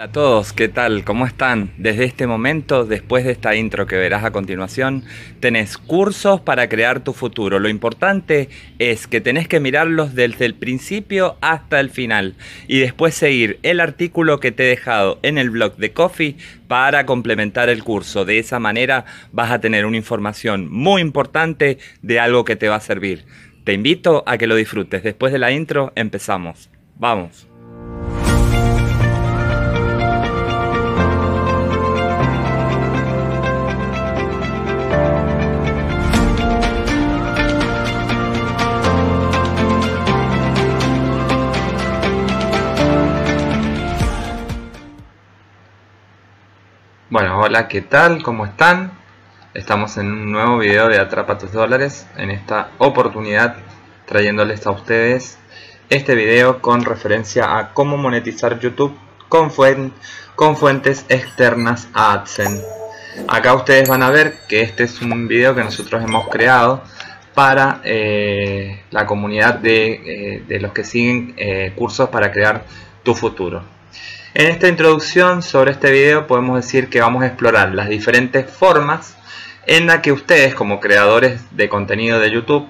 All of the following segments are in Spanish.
Hola a todos, ¿qué tal? ¿Cómo están? Desde este momento, después de esta intro que verás a continuación, tenés cursos para crear tu futuro. Lo importante es que tenés que mirarlos desde el principio hasta el final y después seguir el artículo que te he dejado en el blog de Coffee para complementar el curso. De esa manera vas a tener una información muy importante de algo que te va a servir. Te invito a que lo disfrutes. Después de la intro empezamos. Vamos. Bueno, hola, ¿qué tal? ¿Cómo están? Estamos en un nuevo video de Atrapa tus dólares. En esta oportunidad trayéndoles a ustedes este video con referencia a cómo monetizar YouTube con, fuentes externas a AdSense. Acá ustedes van a ver que este es un video que nosotros hemos creado para eh, la comunidad de, eh, los que siguen eh, cursos para crear tu futuro. En esta introducción sobre este video podemos decir que vamos a explorar las diferentes formas en las que ustedes como creadores de contenido de YouTube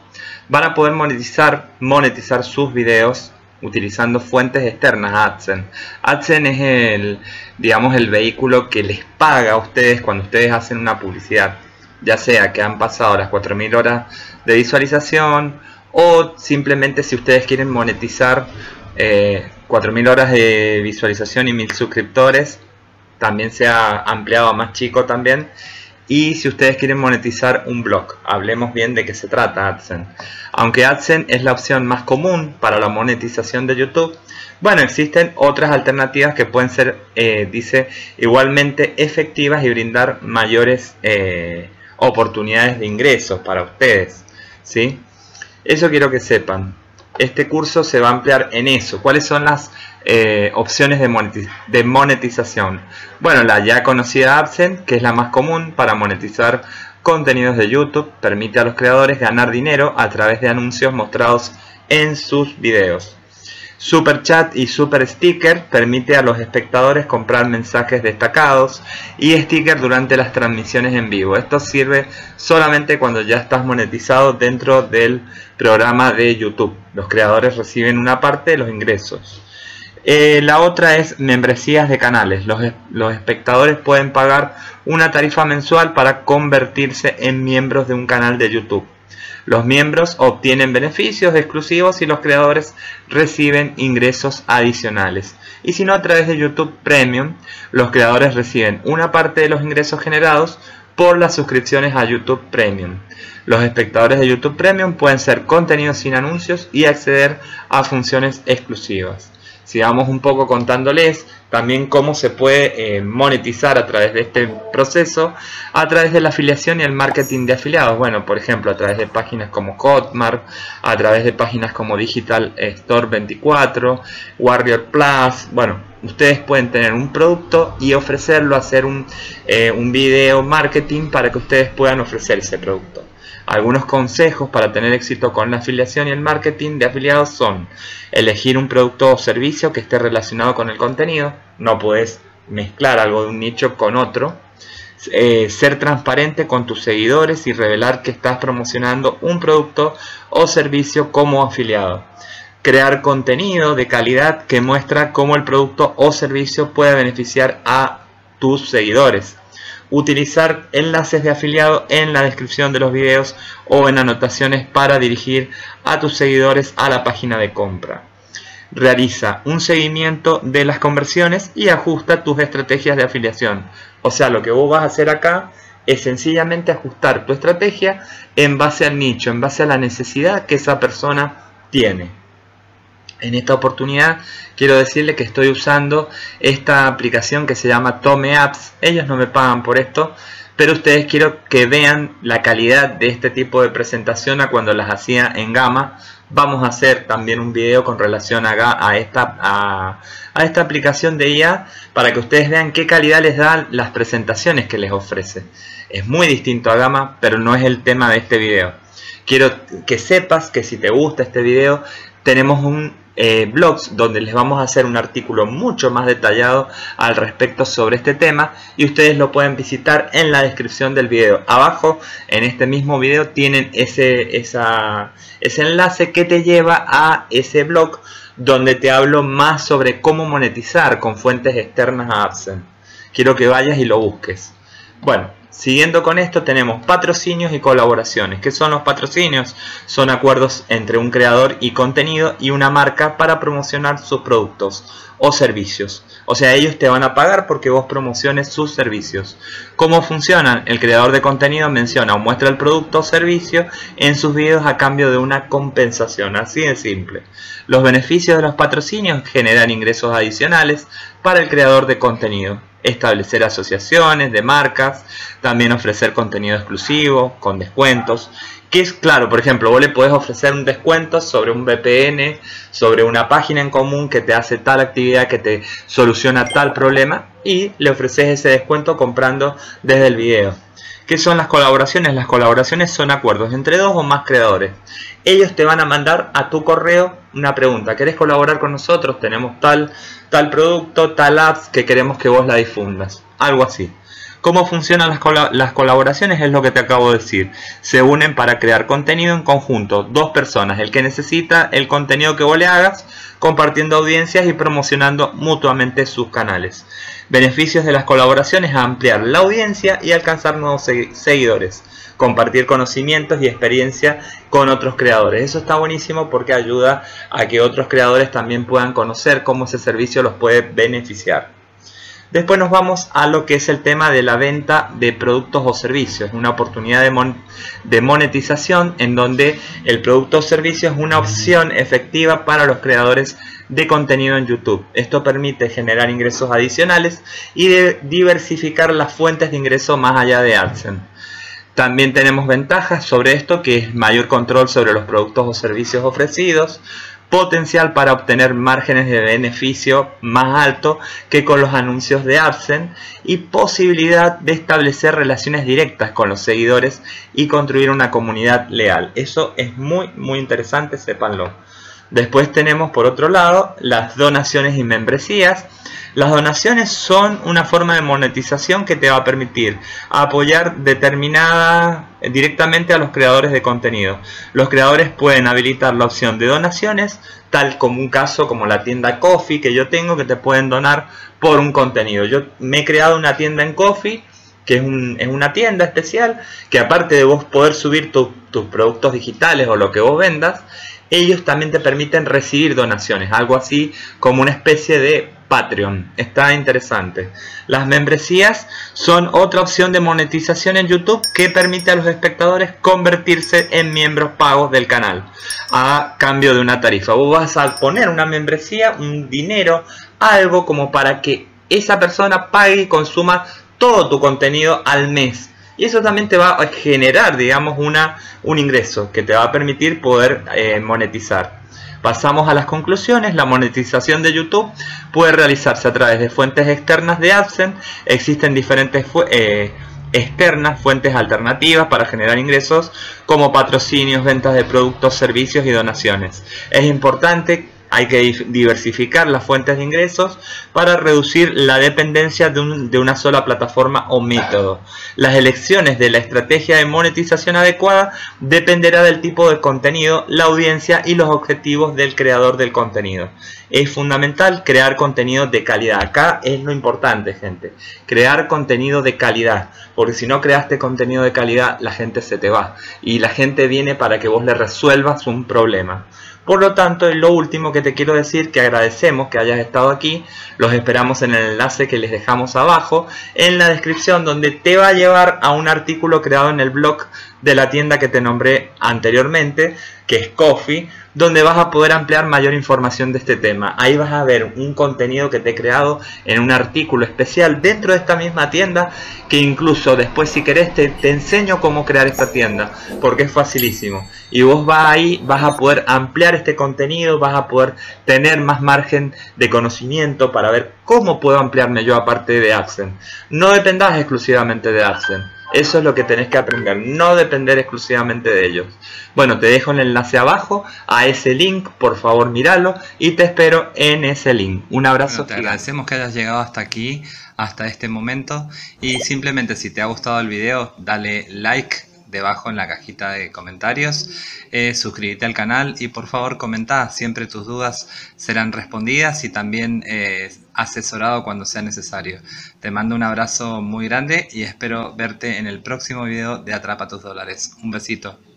van a poder monetizar, monetizar sus videos utilizando fuentes externas a AdSense. AdSense es el, digamos, el vehículo que les paga a ustedes cuando ustedes hacen una publicidad, ya sea que han pasado las 4.000 horas de visualización o simplemente si ustedes quieren monetizar eh, 4.000 horas de visualización y 1.000 suscriptores. También se ha ampliado a más chico también. Y si ustedes quieren monetizar un blog, hablemos bien de qué se trata AdSense. Aunque AdSense es la opción más común para la monetización de YouTube, bueno, existen otras alternativas que pueden ser, eh, dice, igualmente efectivas y brindar mayores eh, oportunidades de ingresos para ustedes. ¿sí? Eso quiero que sepan este curso se va a ampliar en eso. ¿Cuáles son las eh, opciones de, monetización? Bueno, la ya conocida AdSense, que es la más común para monetizar contenidos de YouTube, permite a los creadores ganar dinero a través de anuncios mostrados en sus videos. Super Chat y Super Sticker permite a los espectadores comprar mensajes destacados y stickers durante las transmisiones en vivo. Esto sirve solamente cuando ya estás monetizado dentro del programa de YouTube. Los creadores reciben una parte de los ingresos. Eh, la otra es membresías de canales. Los, los espectadores pueden pagar una tarifa mensual para convertirse en miembros de un canal de YouTube. Los miembros obtienen beneficios exclusivos y los creadores reciben ingresos adicionales. Y si no, a través de YouTube Premium, los creadores reciben una parte de los ingresos generados por las suscripciones a YouTube Premium. Los espectadores de YouTube Premium pueden ser contenidos sin anuncios y acceder a funciones exclusivas sigamos un poco contándoles también cómo se puede eh, monetizar a través de este proceso, a través de la afiliación y el marketing de afiliados. Bueno, por ejemplo, a través de páginas como Hotmart, a través de páginas como Digital Store 24, Warrior Plus. Bueno, ustedes pueden tener un producto y ofrecerlo, hacer un, eh, un video marketing para que ustedes puedan ofrecer ese producto. Algunos consejos para tener éxito con la afiliación y el marketing de afiliados son elegir un producto o servicio que esté relacionado con el contenido, no puedes mezclar algo de un nicho con otro, eh, ser transparente con tus seguidores y revelar que estás promocionando un producto o servicio como afiliado. Crear contenido de calidad que muestra cómo el producto o servicio puede beneficiar a tus seguidores utilizar enlaces de afiliado en la descripción de los videos o en anotaciones para dirigir a tus seguidores a la página de compra. Realiza un seguimiento de las conversiones y ajusta tus estrategias de afiliación. O sea, lo que vos vas a hacer acá es sencillamente ajustar tu estrategia en base al nicho, en base a la necesidad que esa persona tiene. En esta oportunidad quiero decirle que estoy usando esta aplicación que se llama Tome Apps. Ellos no me pagan por esto, pero ustedes quiero que vean la calidad de este tipo de presentación a cuando las hacía en Gama. Vamos a hacer también un video con relación a, esta, a, a esta aplicación de IA para que ustedes vean qué calidad les dan las presentaciones que les ofrece. Es muy distinto a Gama, pero no es el tema de este video. Quiero que sepas que si te gusta este video, tenemos un eh, blogs donde les vamos a hacer un artículo mucho más detallado al respecto sobre este tema y ustedes lo pueden visitar en la descripción del video. Abajo en este mismo video tienen ese, ese enlace que te lleva a ese blog donde te hablo más sobre cómo monetizar con fuentes externas a AdSense. Quiero que vayas y lo busques. Bueno, Siguiendo con esto tenemos patrocinios y colaboraciones. ¿Qué son los patrocinios? Son acuerdos entre un creador y contenido y una marca para promocionar sus productos o servicios. O sea, ellos te van a pagar porque vos promociones sus servicios. ¿Cómo funcionan? El creador de contenido menciona o muestra el producto o servicio en sus videos a cambio de una compensación. Así de simple. Los beneficios de los patrocinios generan ingresos adicionales para el creador de contenido establecer asociaciones de marcas, también ofrecer contenido exclusivo con descuentos. Que es claro, por ejemplo, vos le podés ofrecer un descuento sobre un VPN, sobre una página en común que te hace tal actividad que te soluciona tal problema y le ofreces ese descuento comprando desde el video. ¿Qué son las colaboraciones? Las colaboraciones son acuerdos entre dos o más creadores. Ellos te van a mandar a tu correo una pregunta. ¿Querés colaborar con nosotros? Tenemos tal, tal producto, tal apps que queremos que vos la difundas. Algo así. ¿Cómo funcionan las, las, colaboraciones? Es lo que te acabo de decir. Se unen para crear contenido en conjunto. Dos personas. El que necesita el contenido que vos le hagas, compartiendo audiencias y promocionando mutuamente sus canales. Beneficios de las colaboraciones. Ampliar la audiencia y alcanzar nuevos seguidores. Compartir conocimientos y experiencia con otros creadores. Eso está buenísimo porque ayuda a que otros creadores también puedan conocer cómo ese servicio los puede beneficiar. Después nos vamos a lo que es el tema de la venta de productos o servicios, una oportunidad de, monetización en donde el producto o servicio es una opción efectiva para los creadores de contenido en YouTube. Esto permite generar ingresos adicionales y diversificar las fuentes de ingreso más allá de AdSense. También tenemos ventajas sobre esto, que es mayor control sobre los productos o servicios ofrecidos, potencial para obtener márgenes de beneficio más alto que con los anuncios de AdSense y posibilidad de establecer relaciones directas con los seguidores y construir una comunidad leal. Eso es muy muy interesante, sépanlo. Después tenemos por otro lado las donaciones y membresías. Las donaciones son una forma de monetización que te va a permitir apoyar determinada directamente a los creadores de contenido. Los creadores pueden habilitar la opción de donaciones, tal como un caso como la tienda Coffee que yo tengo que te pueden donar por un contenido. Yo me he creado una tienda en Coffee que es, una tienda especial que aparte de vos poder subir tus productos digitales o lo que vos vendas, ellos también te permiten recibir donaciones, algo así como una especie de Patreon. Está interesante. Las membresías son otra opción de monetización en YouTube que permite a los espectadores convertirse en miembros pagos del canal a cambio de una tarifa. Vos vas a poner una membresía, un dinero, algo como para que esa persona pague y consuma todo tu contenido al mes y eso también te va a generar, digamos, una, un ingreso que te va a permitir poder eh, monetizar. Pasamos a las conclusiones. La monetización de YouTube puede realizarse a través de fuentes externas de AdSense. Existen diferentes eh, externas, fuentes alternativas para generar ingresos como patrocinios, ventas de productos, servicios y donaciones. Es importante hay que diversificar las fuentes de ingresos para reducir la dependencia de, una sola plataforma o método. Las elecciones de la estrategia de monetización adecuada dependerá del tipo de contenido, la audiencia y los objetivos del creador del contenido. Es fundamental crear contenido de calidad. Acá es lo importante, gente. Crear contenido de calidad. Porque si no creaste contenido de calidad, la gente se te va. Y la gente viene para que vos le resuelvas un problema. Por lo tanto, es lo último que te quiero decir, que agradecemos que hayas estado aquí, los esperamos en el enlace que les dejamos abajo, en la descripción donde te va a llevar a un artículo creado en el blog de la tienda que te nombré anteriormente, que es Coffee, donde vas a poder ampliar mayor información de este tema. Ahí vas a ver un contenido que te he creado en un artículo especial dentro de esta misma tienda, que incluso después si querés te, te enseño cómo crear esta tienda, porque es facilísimo. Y vos vas ahí, vas a poder ampliar este contenido, vas a poder tener más margen de conocimiento para ver cómo puedo ampliarme yo aparte de AdSense. No dependas exclusivamente de AdSense Eso es lo que tenés que aprender, no depender exclusivamente de ellos. Bueno, te dejo el enlace abajo a ese link, por favor míralo y te espero en ese link. Un abrazo. te agradecemos que hayas llegado hasta aquí, hasta este momento y simplemente si te ha gustado el video, dale like debajo en la cajita de comentarios. Eh, suscríbete al canal y por favor comenta, siempre tus dudas serán respondidas y también eh, asesorado cuando sea necesario. Te mando un abrazo muy grande y espero verte en el próximo video de Atrapa tus dólares. Un besito.